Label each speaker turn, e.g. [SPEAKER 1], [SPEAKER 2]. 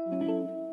[SPEAKER 1] Música